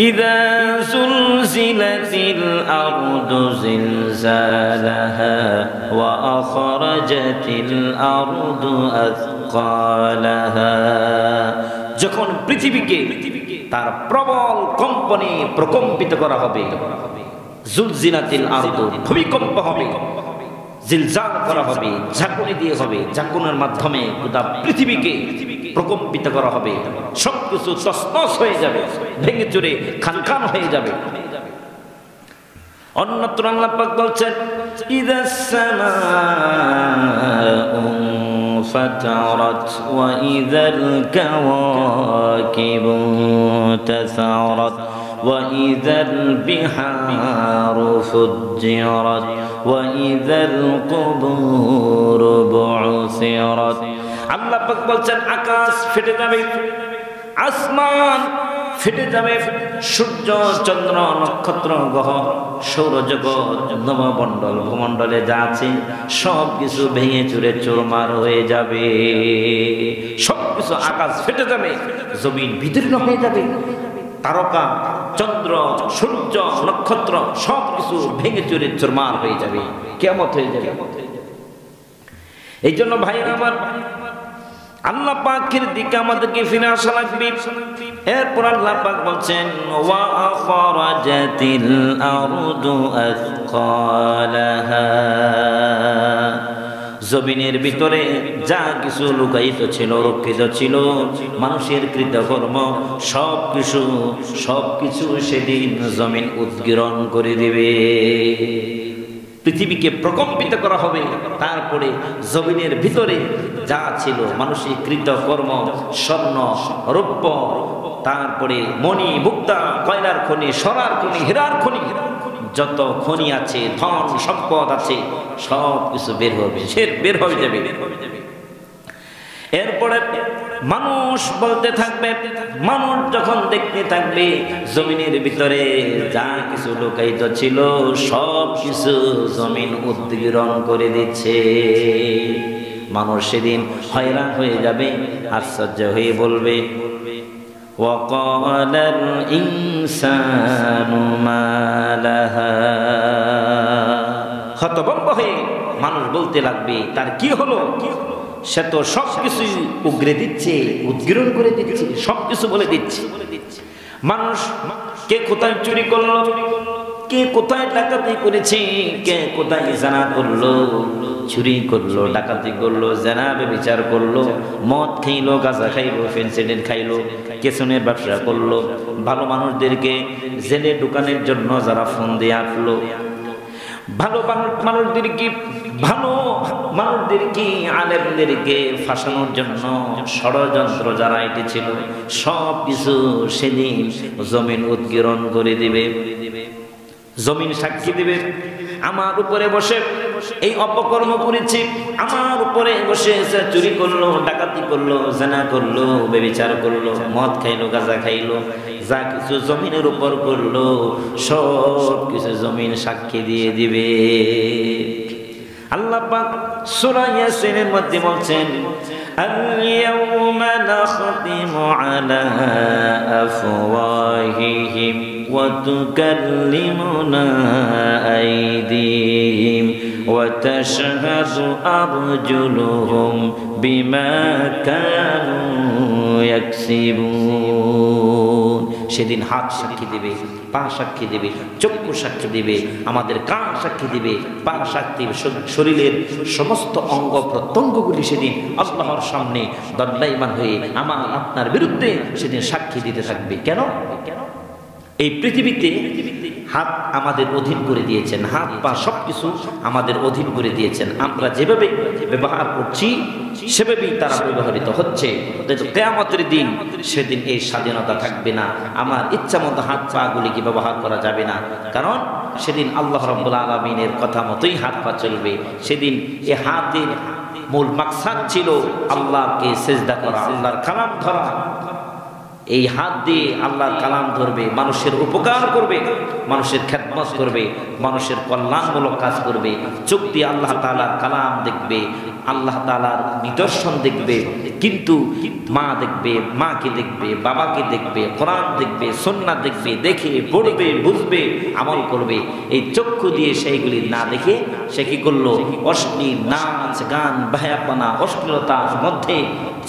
إذا زلزلت الأرض زلزالها وأخرجت الأرض أثقالها যখন পৃথিবীকে তার প্রবল কম্পনে প্রকম্পিত করা হবে জুলজিনাতিল আরদ ভূমিকম্প হবে জিলজাল করা হবে ঝাঁকুনি দিয়ে হবে ঝাঁকুনের মাধ্যমে গোটা পৃথিবীকে প্রকম্পিত করা হবে সব কিছু তসনস হয়ে যাবে ভেঙে চুরে খান খান হয়ে যাবে অন্যত্র আল্লাহ পাক বলছেন ইদাস সামাউ فطرت وإذا الكواكب انتثرت وإذا البحار فجرت وإذا القبور بعثرت আল্লাহ পাক বলছেন, আকাশ ফেটে যাবে, আসমান ফেটে যাবে, সূর্য, চন্দ্র, নক্ষত্র, গ্রহ, সৌরজগৎ, নবমণ্ডল, ভূমণ্ডলে যা আছে সব কিছু ভেঙে চুরে চোরমার হয়ে যাবে। সব কিছু আকাশ ফেটে যাবে, জমিন বিদীর্ণ হয়ে যাবে, তারকা, চন্দ্র, সূর্য, নক্ষত্র সব কিছু ভেঙে চুরে চোরমার হয়ে যাবে কেমত হয়ে যাবে। এই জন্য ভাইরা আমার আল্লাহ পাকের দিকে আমাদেরকে ফিরে আসা লাগবে। এরপর আল্লাহ পাক বলছেন, ওয়া আখরাজাতিল আরদু আথকালাহা জমিনের ভিতরে যা কিছু লুকায়িত ছিল, রক্ষিত ছিল, মানুষের কৃতকর্ম সব কিছু সব কিছু সেদিন জমিন উদ্গীরণ করে দেবে। পৃথিবীকে প্রকম্পিত করা হবে। তারপরে জমিনের ভিতরে যা ছিল মানুষের কৃত কর্ম, স্বর্ণ, রৌপ্য, তারপরে মণি মুক্তা কয়লার খনি সরার খনি, হীরার খনি, যত খনি আছে, ধন, সম্পদ আছে সব কিছু বের হবে, সে বের হয়ে যাবে। এরপরে মানুষ বলতে থাকবে মানুষ যখন দেখতে থাকবে জমিনের ভিতরে যা কিছু লোকায়িত ছিল সব কিছু জমিন উদ্গীরণ করে দিচ্ছে মানুষ সেদিন হয়রান হয়ে যাবে আশ্চর্য হয়ে বলবে وقال الإنسان ما لها হতভম্ব হয়ে মানুষ বলতে লাগবে তার কি হলো সে তো সব কিছুই উগরে দিচ্ছে, উদ্গীরণ করে দিচ্ছে সব কিছু বলে দিচ্ছে। মানুষ, কে কোথায় চুরি করল, কে কোথায় ডাকাতি করেছে, কে কোথায় জানা করল, চুরি করল, ডাকাতি করল জানাবে বিচার করল, মদ খাইলো, গাঁজা খাইলো ফেন্সিডেন্ট খাইলো, কেসনের ব্যবসা করল, ভালো মানুষদেরকে জেলে দোকানের জন্য যারা ফোন দিয়ে আঁকলো ভালো মানুষদেরকে ভালো? মানুষদেরকে আলেমদেরকে ফাঁসানোর জন্য ষড়যন্ত্র যারা এটি ছিল সব কিছু সেদিন জমিন উদ্গীরণ করে দিবে। জমিন সাক্ষী দিবে। আমার উপরে বসে এই অপকর্ম করেছি আমার উপরে বসে চুরি করলো ডাকাতি করলো জানা করলো বেবিচার করলো মদ খাইলো গাঁজা খাইলো যা কিছু জমিনের উপর করলো সব কিছু জমিন সাক্ষী দিয়ে দিবে আল্লাহ পাক সূরা ইয়াসিনের মধ্যে বলছেন اليوم نختم على أفواههم وتكلمنا أيديهم وتشهد أرجلهم بما كانوا يكسبون সেদিন হাত সাক্ষী দেবে পা সাক্ষী দেবে চক্ষু সাক্ষী দেবে আমাদের কান সাক্ষী দেবে পা সাক্ষী শরীরের সমস্ত অঙ্গ প্রত্যঙ্গগুলি সেদিন আল্লাহর সামনে দণ্ডায়মান হয়ে আমার আপনার বিরুদ্ধে সেদিন সাক্ষী দিতে থাকবে কেন এই পৃথিবীতে হাত আমাদের অধীন করে দিয়েছেন, হাত পা সব কিছু আমাদের অধীন করে দিয়েছেন। আমরা যেভাবে ব্যবহার করছি, সেভাবেই তারা ব্যবহৃত হচ্ছে। কেয়ামতের দিন সেদিন এই স্বাধীনতা থাকবে না। আমার ইচ্ছা মতো হাত পা গুলিকে ব্যবহার করা যাবে না। কারণ সেদিন আল্লাহ রব্বুল আলমিনের কথা মতোই হাত পা চলবে। সেদিন এ হাতের মূল মাকসাদ ছিল আল্লাহকে সেজদা করা, আল্লাহর কালাম ধরা। এই হাত দিয়ে আল্লাহর কালাম ধরবে, মানুষের উপকার করবে, মানুষের খ্যাতমত করবে, মানুষের কল্যাণমূলক কাজ করবে, চোখ দিয়ে আল্লাহ তালার কালাম দেখবে, আল্লাহ তালার নিদর্শন দেখবে, কিন্তু মা দেখবে, মাকে দেখবে, বাবাকে দেখবে, কোরআন দেখবে সন্না দেখবে, দেখে, পড়বে, বুঝবে, আমল করবে, এই চক্ষু দিয়ে সেইগুলি না দেখে সে কি করল? অশ্লীল নাচ, গান, ভায়াপনা, অশ্লীলতার মধ্যে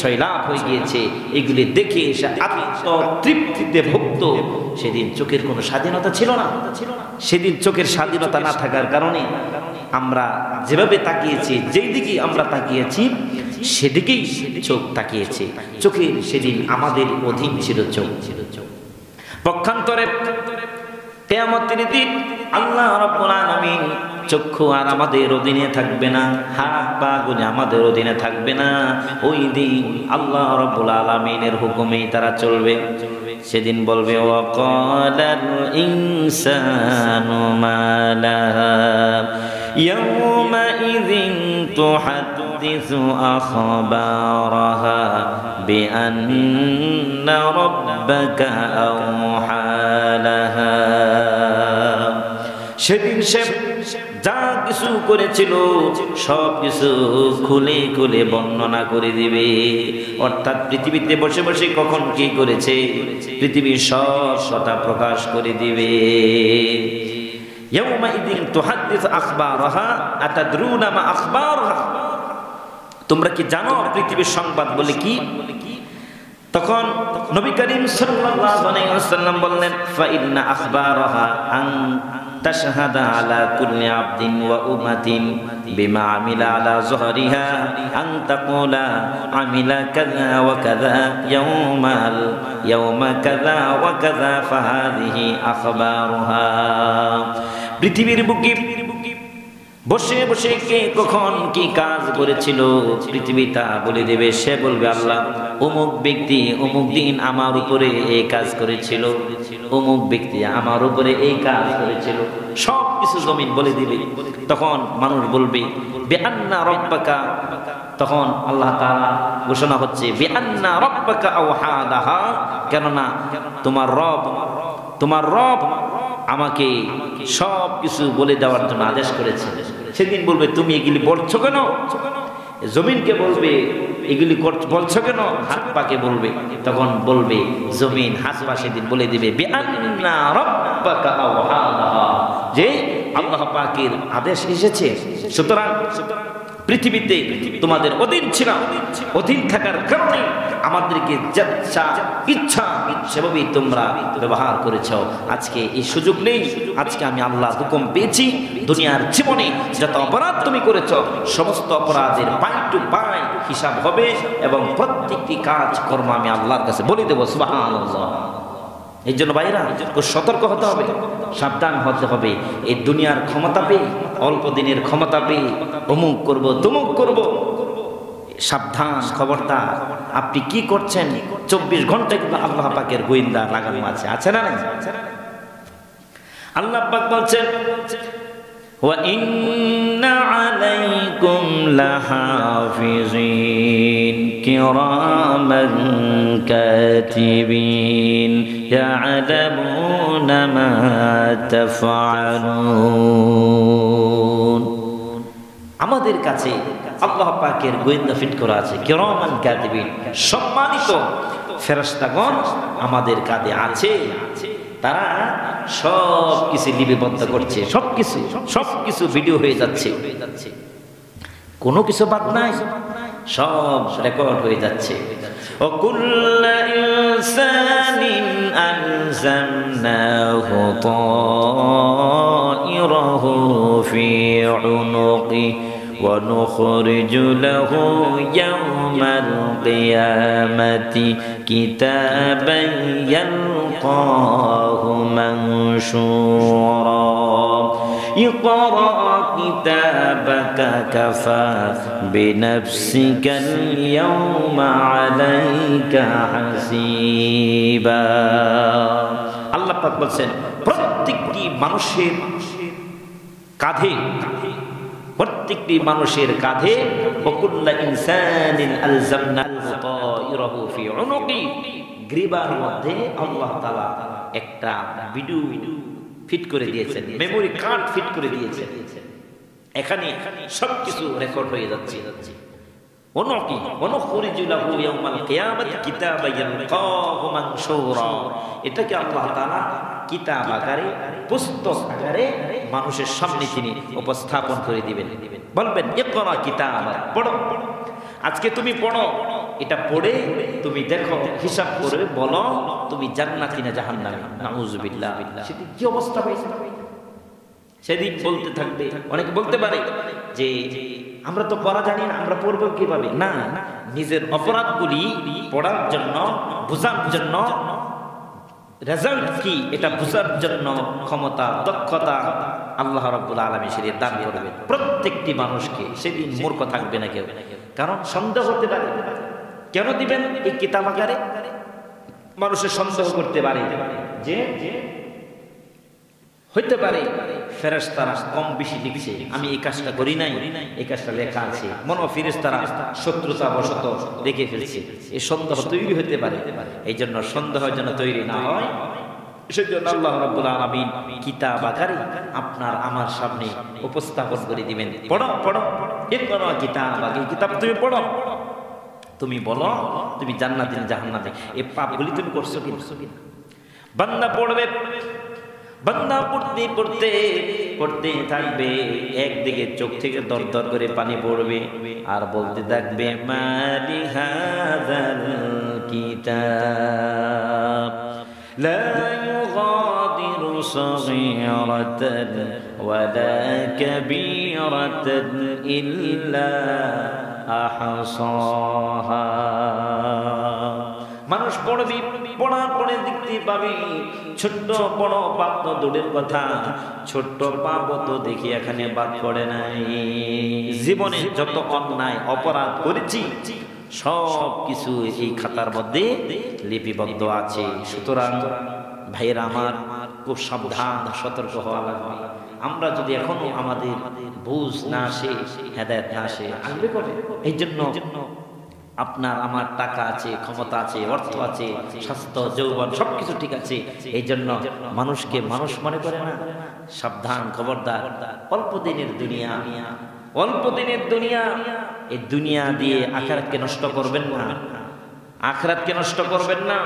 ছয়লাভ হয়ে গিয়েছে, এগুলি দেখে সে আত্মতৃপ্তিতে ভুক্ত। সেদিন চোখের কোনো স্বাধীনতা ছিল না। সেদিন চোখের স্বাধীনতা না থাকার কারণে আমরা যেভাবে তাকিয়েছি, যেই দিকে আমরা তাকিয়েছি, সেদিকেই চোখ তাকিয়েছে। চোখের সেদিন আমাদের অধীন ছিল চোখ ছিল চোখ। পক্ষান্তরে কেয়ামতের দিন আল্লাহ রাব্বুল আলামিন চক্ষু আর আমাদের অধীনে থাকবে না। হাত পা গুলি আমাদের অধীনে থাকবে না। ওই দিন আল্লাহ রাব্বুল আলামিনের হুকুমেই তারা চলবে। সেদিন বলবে, ওয়াকালাল ইনসানু মালাহা ইয়াউমাইযিন তুহাদ্দিসু আখবারাহা বিআন্না রাব্বাকা আওহালাহা। সেদিন সে যা কিছু করেছিল, সব কিছু খুলে খুলে বর্ণনা করে দিবে। অর্থাৎ পৃথিবীতে বসে বসে কখন কি করেছে, পৃথিবীর সব কথা প্রকাশ করে দিবে। তোমরা কি জানো পৃথিবীর সংবাদ বলে কি? তখন নবী করিম ওয়াসাল্লাম বললেন ফা ইন্না আখবারাহা কুল্লি আবদিন ওয়া উমাতিন বিমা আমিলা আলা যহরিহা আন তাকুলা আমিলা কাযা ওয়া কাযা ইয়াউমাল ইয়াউমা কাযা ওয়া কাযা ফাহাদিহি আখবারুহা। পৃথিবীর বুকে বসে বসে কে কখন কি কাজ করেছিল? পৃথিবী তা বলে দেবে। সে বলবে, আল্লাহ, অমুক ব্যক্তি, অমুক দিন আমার উপরে এই কাজ করেছিল। অমুক ব্যক্তি আমার উপরে এই কাজ করেছিল। সব কিছু জমিন বলে দিবে। তখন মানুষ বলবে, বেআন্না রব্বাকা। তখন আল্লাহ তাআলা ঘোষণা হচ্ছে, বেআন্না রব্বাকা আওহাদাহা। কেননা তোমার রব তোমার রব আমাকে সব কিছু বলে দেওয়ার জন্য আদেশ করেছে। সেদিন বলবে, তুমি এগুলি বলছো কেন? জমিনকে বলবে, এগুলি বলছো কেন? হাত পাকে বলবে। তখন বলবে, জমিন হাত পা সেদিন বলে দিবে যে আল্লাহ পাকের আদেশ এসেছে। সুতরাং পৃথিবীতে তোমাদের অধীন ছিলাম অধীন থাকার কারণে আমাদেরকে যা ইচ্ছা সেভাবেই তোমরা ব্যবহার করেছ। আজকে এই সুযোগ নেই। আজকে আমি আল্লাহ হুকুম পেয়েছি, দুনিয়ার জীবনে যত অপরাধ তুমি করেছ, সমস্ত অপরাধের পাই টু পাই হিসাব হবে এবং প্রত্যেকটি কাজ কর্ম আমি আল্লাহর কাছে বলে দেবো সুবাহ এই জন্য ভাইরা সতর্ক হতে হবে, সাবধান হতে হবে। এই দুনিয়ার ক্ষমতা পেয়ে, অল্প দিনের ক্ষমতা পেয়ে, অমুক করব, তমুক করব। সাবধান খবরদার, আপনি কি করছেন? চব্বিশ ঘণ্টা কিন্তু আল্লাহ পাকের গোয়েন্দা লাগানো আছে আছে না আল্লাহ পাক বলছেন وإن عليكم لحافظين كراما كاتبين يعلمون ما تفعلون আমাদের কাছে আল্লাহ পাকের গোয়েন্দা ফিট করা আছে কিরমান কাতিবিন সম্মানিত ফেরেশতাগণ আমাদের কাঁধে আছে তারা সব কিছু লিপিবদ্ধ করছে সব কিছু সব কিছু ভিডিও হয়ে যাচ্ছে কোনো কিছু বাদ নাই সব রেকর্ড হয়ে যাচ্ছে وكل إنسان ألزمناه طائره في عنقه ونخرج له يوم القيامة كتابا يلقاه منشورا اقرأ كتابك كفى بنفسك اليوم عليك حسيبا আল্লাহ পাক বলছেন প্রত্যেকটি মানুষের কাঁধে প্রত্যেকটি মানুষের কাঁধে ওকুল্লা ইনসানিন আলজামনাহু তায়রাহু ফি উনুকি গ্রীবার মধ্যে আল্লাহ তাআলা একটা ভিডিও ফিট করে দিয়েছেন মেমোরি কার্ড ফিট করে দিয়েছেন এখানে সবকিছু রেকর্ড হয়ে যাচ্ছে ونعطي ونخرج له يوم القيامة كتابا يلقاه منشورا এটাকে আল্লাহ তাআলা কিতাব আকারে পুস্তক আকারে মানুষের সামনে তিনি উপস্থাপন করে দিবেন বলবেন ইকরা কিতাব পড়ো আজকে তুমি পড়ো এটা পড়ে তুমি দেখো, হিসাব করে বলো, তুমি জান্নাতি না জাহান্নামী? নাউজুবিল্লাহ। সেদিন কি অবস্থা হয়েছে? সেদিন বলতে থাকবে, অনেকে বলতে পারে যে আমরা তো পড়া জানি না, আমরা পড়ব কীভাবে? না, নিজের অপরাধগুলি পড়ার জন্য, বোঝার জন্য রেজাল্ট কি এটা বোঝার জন্য ক্ষমতা, দক্ষতা আল্লাহ রাব্বুল আলামিন সেদিন দান করবে প্রত্যেকটি মানুষকে সেদিন মূর্খ থাকবে না কেউ। কারণ সন্দেহ হতে পারে। কেন দিবেন এই কিতাব আকারে? মানুষের সন্দেহ করতে পারে। যে হইতে পারে ফেরেশতারা কম বেশি লিখছে, আমি এই কাজটা করি নাই, এই কাজটা লেখা আছে। মনো ফেরেশতারা শত্রুতা বশত দেখে ফেলছে। এই সন্দেহ তৈরি হতে পারে। এই জন্য সন্দেহ যেন তৈরি না হয়, সেজন্য আল্লাহ রাব্বুল আলামিন কিতাব আকারে আপনার আমার সামনে উপস্থাপন করে দিবেন। পড়ো পড়ো। এ কিতাব আগে কিতাব তুমি পড়ো। তুমি বলো, তুমি জান্নাতে জাহান্নাতে এই পাপগুলি তুমি করছ কি বান্দা পড়বে, বান্দা পড়তে পড়তে পড়তে থাকবে। একদিকে চোখ থেকে দর দর করে পানি পড়বে আর বলতে থাকবে, মালি হাযাল কিতাব, লা ইউগাদিরু ইল্লা মানুষ পড়বি পড়ার পরে দেখতে পাবি। ছোট্ট বড় পাপ তো দূরের কথা। ছোট্ট পাপ তো দেখি এখানে বাদ পড়ে নাই। জীবনে যত অন্যায়, অপরাধ করেছি, সব কিছু এই খাতার মধ্যে লিপিবদ্ধ আছে। সুতরাং ভাইয়েরা আমার, খুব সাবধান, সতর্ক হওয়া লাগবে। আমরা যদি এখনও আমাদের বুঝ না আসে, হেদায়ত না আসে আসবে কবে এই জন্য আপনার আমার টাকা আছে, ক্ষমতা আছে, অর্থ আছে, স্বাস্থ্য, যৌবন, সবকিছু ঠিক আছে। এই জন্য মানুষকে মানুষ মনে করে না, সাবধান, খবরদার, অল্প দিনের দুনিয়া, অল্প দিনের দুনিয়া, এই দুনিয়া দিয়ে আখরাতকে নষ্ট করবেন না, আখরাতকে নষ্ট করবেন না।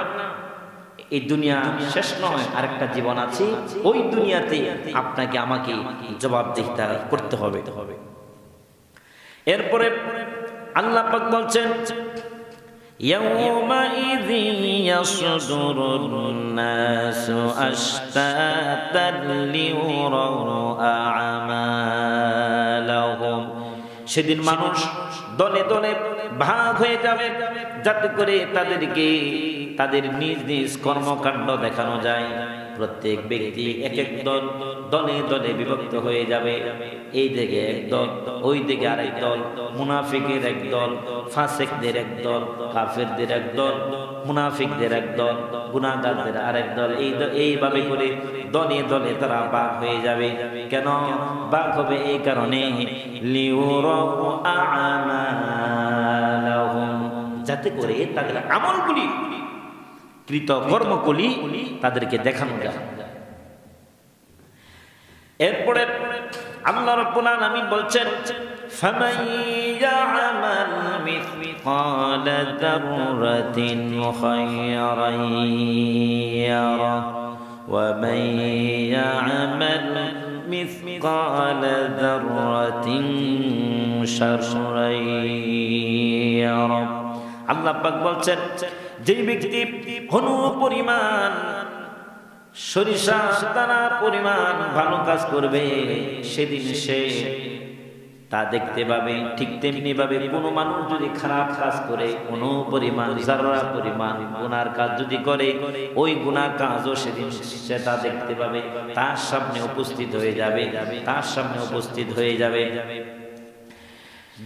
এই দুনিয়া শেষ নয় আরেকটা জীবন আছে ওই দুনিয়াতে আপনাকে আমাকে জবাবদিহিতা করতে হবে এরপরে আল্লাহ পাক বলছেন يومئذ يصدر الناس أشتاتا ليروا أعمالهم সেদিন মানুষ দলে দলে ভাগ হয়ে যাবে, যাতে করে তাদেরকে তাদের নিজ নিজ কর্মকাণ্ড দেখানো যায়। প্রত্যেক ব্যক্তি এক এক দল, দলে দলে বিভক্ত হয়ে যাবে। এই দিকে এক দল, ওই দিকে আরেক দল, মুনাফিকের এক দল, ফাসেকদের এক দল, কাফেরদের এক দল, মুনাফিকদের এক দল গুনাগারদের আরেক দল। এই এইভাবে করে দলে দলে তারা বাঘ হয়ে যাবে। কেন? বাঘ হবে এই কারণে। যাতে করে তাদের আমলগুলি কৃত কর্মগুলি তাদেরকে দেখানো যায় এরপরে আল্লাহ রাব্বুল আলামিন বলছেন فمن يعمل مثقال ذرة خيرا يره ومن يعمل مثقال ذرة شرا يره আল্লাহ পাক বলছেন, যেই ব্যক্তি হনু পরিমাণ সরিষা, দানা পরিমাণ ভালো কাজ করবে, সেদিন সে তা দেখতে পাবে। ঠিক তেমনি ভাবে কোনো মানুষ যদি খারাপ কাজ করে, কোনো পরিমাণ যারা পরিমাণ গুনার কাজ যদি করে, ওই গুনার কাজও সেদিন সে তা দেখতে পাবে, তার সামনে উপস্থিত হয়ে যাবে, তার সামনে উপস্থিত হয়ে যাবে।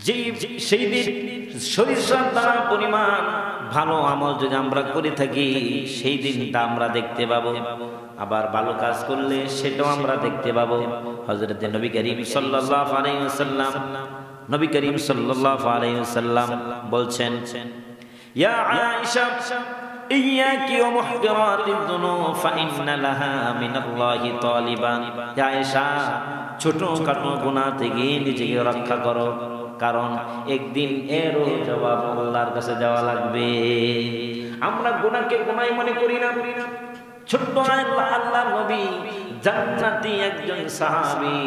যেই সেই দিন সরিষার দ্বারা পরিমাণ ভালো আমল যদি আমরা করে থাকি, সেই দিন তা আমরা দেখতে পাবো। আবার ভালো কাজ করলে সেটাও আমরা দেখতে পাবো। হজরত নবী করিম সাল্লাল্লাহু আলাইহি ওয়াসাল্লাম, নবী করিম সাল্লাল্লাহু আলাইহি ওয়াসাল্লাম বলছেন, ইয়া আয়েশা ইয়াকি ওয়া মুহতারাতিদ দুনুব ফাইন্না লাহা মিনাল্লাহি তালিবান। ইয়া আয়েশা ছোট খাটো গুনাহ থেকে নিজেকে রক্ষা করো। কারণ একদিন এরও জবাব আল্লাহর কাছে যাওয়া লাগবে। আমরা গুনাহকে গুনাই মনে করি না। ছোট্ট আল্লাহ নবী, জান্নাতি একজন সাহাবী,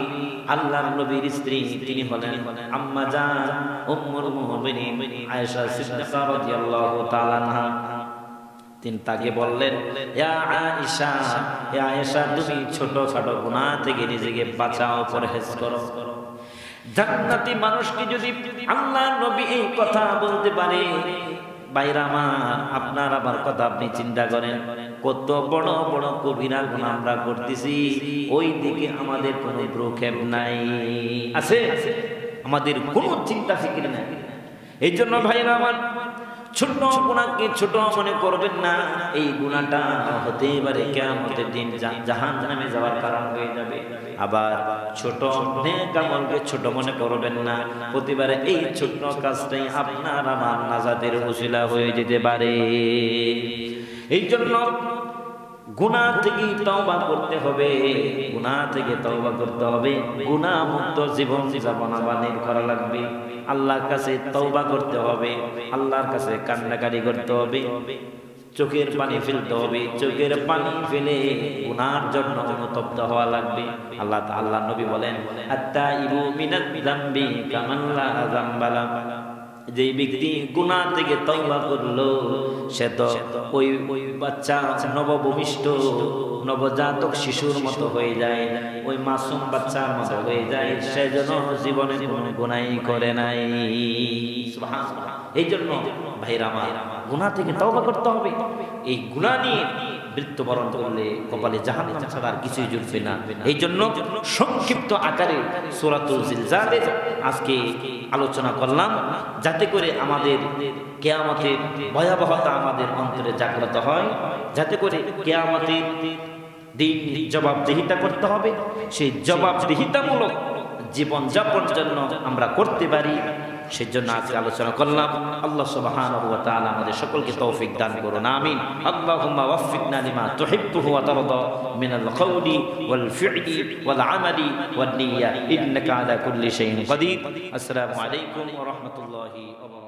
আল্লাহর নবীর স্ত্রী, তিনি হলেন আম্মা জান উম্মুল মুমিনিন আয়েশা সিদ্দিকা রাদিয়াল্লাহু তাআলা আনহা। তিনি তাকে বললেন আয়েশা তুমি ছোট ছোট গুনাহ থেকে নিজেকে বাঁচাও, পরহেজ করো। জান্নাতি মানুষকে যদি আল্লাহ নবী এই কথা বলতে পারে বাইরামা আপনার আবার কথা আপনি চিন্তা করেন। কত বড় বড় কবিরা গুণ আমরা করতেছি। ওই দিকে আমাদের কোনো প্রক্ষেপ নাই। আছে? আমাদের কোনো চিন্তা ফিকির নাই। এই জন্য ভাইরা আমার ছোট গুণাকে ছোট মনে করবেন না। এই গুণাটা হতে পারে কেমতের দিন জাহান নামে যাওয়ার কারণ হয়ে যাবে। আবার ছোট কামলকে ছোট মনে করবেন না। প্রতিবারে এই ছোট কাজটাই আপনার আমার নাজাদের উশিলা হয়ে যেতে পারে। এই জন্য গুণা থেকে তওবা করতে হবে। গুণা থেকে তওবা করতে হবে। গুণা মুক্ত জীবন যাপন আবাদের করা লাগবে। আল্লাহর কাছে তওবা করতে হবে। আল্লাহর কাছে কান্নাকারি করতে হবে। চোখের পানি ফেলতে হবে। চোখের পানি ফেলে গুনার জন্য অনুতপ্ত হওয়া লাগবে। আল্লাহ আল্লাহ নবী বলেন আত্তা ইবু মিনাত কামাল্লা জামবালা যেই ব্যক্তি গুনাহ থেকে তওবা করল, সে তো ওই ওই বাচ্চা নবভূমিষ্ঠ, নবজাতক শিশুর মতো হয়ে যায়, ওই মাসুম বাচ্চার মতো হয়ে যায়, সে যেন জীবনে কোনো গুনাই করে নাই। এই জন্য ভাইরা আমার, গুনাহ থেকে তওবা করতে হবে। এই গুনাহ নিয়ে মৃত্যুবরণ করলে কপালে জাহান ছাড়া আর কিছুই জুটবে না। এই জন্য সংক্ষিপ্ত আকারে সোরাতুল আজকে আলোচনা করলাম যাতে করে আমাদের কেয়ামতের ভয়াবহতা আমাদের অন্তরে জাগ্রত হয় যাতে করে কেয়ামতের দিন জবাবদিহিতা করতে হবে। সেই জবাবদিহিতামূলক জীবন যাপনের জন্য আমরা করতে পারি সেজন্য আজকে আলোচনা করলাম। আল্লাহ সুবহানাহু ওয়া তাআলা আমাদের সকলকে তৌফিক দান করুন, আমিন। আল্লাহুম্মা ওয়াফিকনা লিমা তুহিব্বুহু ওয়া তারদা মিনাল কওলি ওয়াল ফি'লি ওয়াল আমালি ওয়ান নিয়্যা। ইন্নাকা আলা কুল্লি শাইইন কাদির আসসালামু আলাইকুম ওয়া রাহমাতুল্লাহি ওয়া বারাকাতুহু।